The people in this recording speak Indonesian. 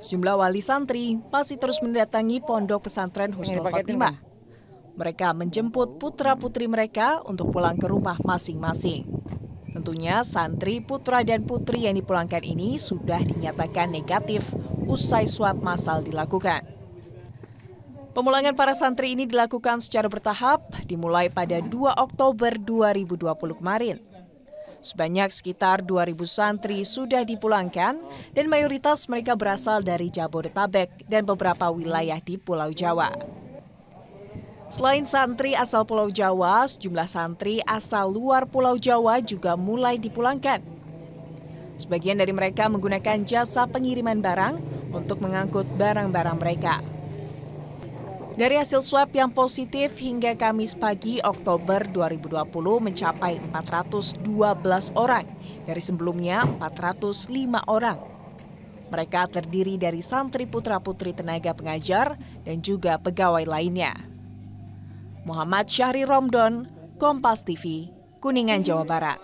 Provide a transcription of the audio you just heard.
Sejumlah wali santri masih terus mendatangi pondok pesantren Husnul Khotimah. Mereka menjemput putra-putri mereka untuk pulang ke rumah masing-masing. Tentunya santri putra dan putri yang dipulangkan ini sudah dinyatakan negatif usai swab massal dilakukan. Pemulangan para santri ini dilakukan secara bertahap dimulai pada 2 Oktober 2020 kemarin. Sebanyak sekitar 2.000 santri sudah dipulangkan dan mayoritas mereka berasal dari Jabodetabek dan beberapa wilayah di Pulau Jawa. Selain santri asal Pulau Jawa, sejumlah santri asal luar Pulau Jawa juga mulai dipulangkan. Sebagian dari mereka menggunakan jasa pengiriman barang untuk mengangkut barang-barang mereka. Dari hasil swab yang positif hingga Kamis pagi Oktober 2020 mencapai 412 orang dari sebelumnya 405 orang. Mereka terdiri dari santri putra-putri tenaga pengajar dan juga pegawai lainnya. Muhammad Syahri Romdon, Kompas TV, Kuningan, Jawa Barat.